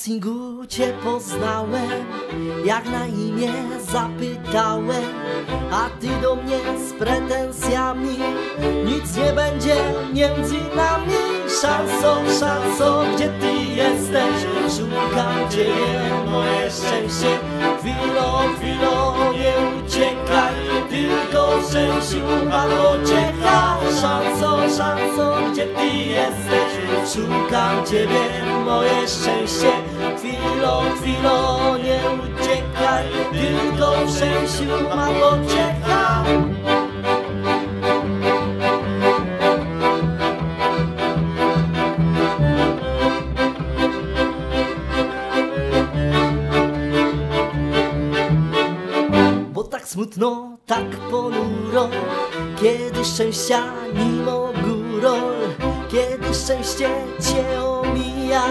castingu cię poznałem Jak na imię zapytałem A ty do mnie z pretensjami Nic nie będzie między nami Szanso, szanso, gdzie ty jesteś? Szukam ciebie, moje szczęście Chwilo, chwilo, nie uciekaj Tylko szczęściu ma pociecha Szanso, szanso, gdzie ty jesteś? Szukam ciebie, moje szczęście. Chwilo, chwilo, nie uciekaj Tylko w szczęściu ma pociecha Bo tak smutno, tak ponuro Kiedy szczęścia mimo górą Kiedy szczęście cię omija.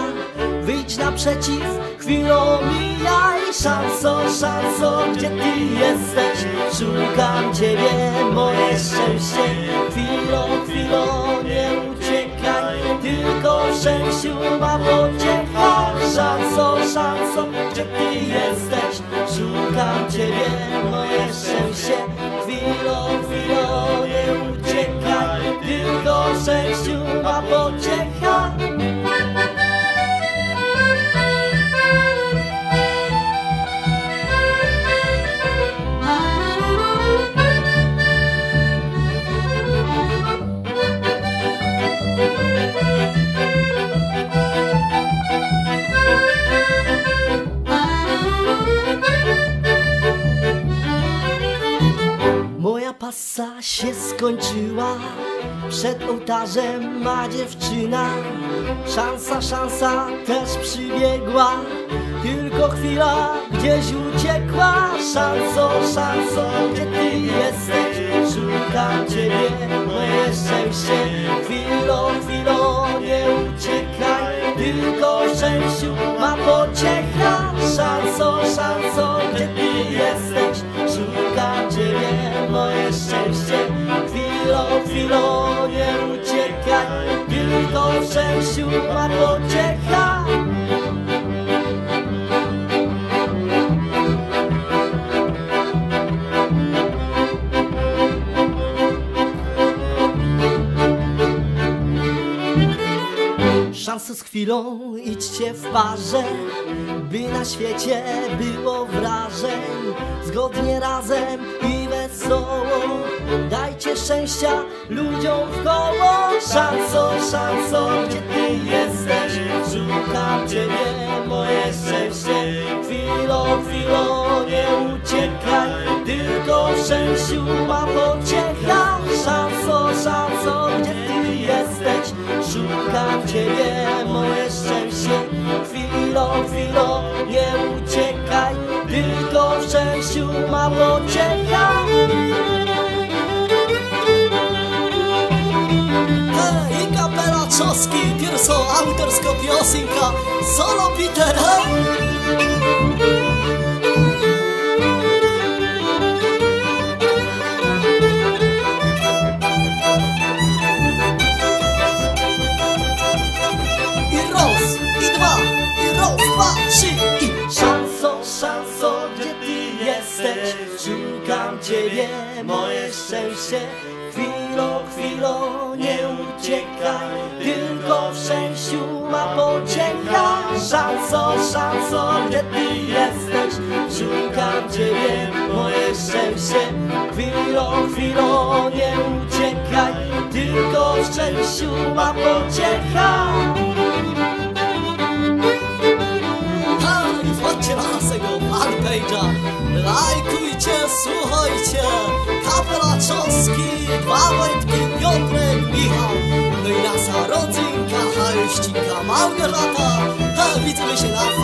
Wyjdź naprzeciw, chwilą mijaj Szanso, szanso, gdzie ty jesteś? Szukam ciebie, moje szczęście. Chwilą, chwilą, nie uciekaj. Tylko szczęściu ma pociecha Szanso, szanso, gdzie ty jesteś? Szukam ciebie, moje szczęście. Chwilą, chwilą, w szczęściu się skończyła. Przed ołtarzem ma dziewczyna. Szansa, szansa też przybiegła. Tylko chwila gdzieś uciekła. Szanso, szanso, gdzie ty jesteś? Szukam ciebie, moje szczęście. Chwilo, chwilo, Szczęściu ma pociecha Szansę z chwilą idźcie w parze By na świecie było wrażeń. Zgodnie razem i wesoło Dajcie szczęścia ludziom w koło. Szanso, szanso, gdzie ty jesteś? Szukam ciebie, moje szczęście. Chwilo, chwilo, nie uciekaj. Tylko w szczęściu ma pociecha Szanso, szanso, gdzie ty jesteś? Szukam ciebie, moje szczęście. Chwilo, chwilo, nie uciekaj. Tylko w szczęściu ma pociecha Czoski, pierwsza autorska piosenka Solo Petera I i dwa, i raz, dwa, trzy i Szanso, szanso, gdzie ty jesteś? Szukam ciebie, moje szczęście Chwilo, chwilo, nie uciekaj Tylko w szczęściu ma pociecha Szanso, szanso, gdzie ty jesteś? Szukam ciebie, moje szczęście. Chwilo, chwilo, nie uciekaj Tylko w szczęściu ma pociecha Miłości kawał grata, a widzimy się na